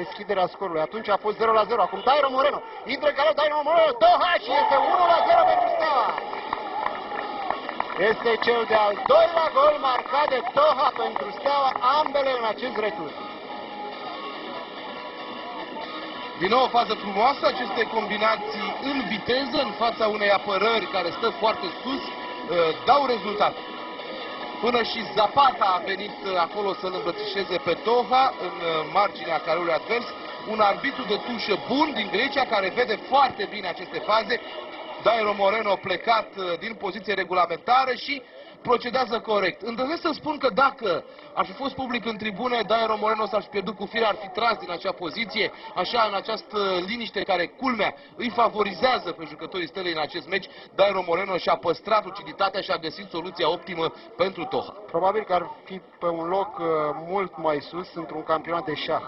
deschiderea scorului. Atunci a fost 0 la 0. Acum Dairo Moreno. Intră care Dairo Moreno. Toha și este 1 la 0 pentru Steaua. Este cel de-al doilea gol marcat de Toha pentru Steaua, ambele în acest retur. Din nou o fază frumoasă, aceste combinații în viteză, în fața unei apărări care stă foarte sus, uh, dau rezultat. Până și Zapata a venit uh, acolo să-l îmbrățișeze pe Toha în uh, marginea carului advers. Un arbitru de tușă bun din Grecia care vede foarte bine aceste faze. Dairo Moreno plecat din poziție regulamentară și procedează corect. Îndrăznesc să spun că dacă ar fi fost public în tribune, Dairo Moreno s-ar fi pierdut cu fire, ar fi tras din acea poziție, așa în această liniște care, culmea, îi favorizează pe jucătorii stelei în acest meci. Dairo Moreno și-a păstrat luciditatea și a găsit soluția optimă pentru Toha. Probabil că ar fi pe un loc uh, mult mai sus într-un campionat de șah.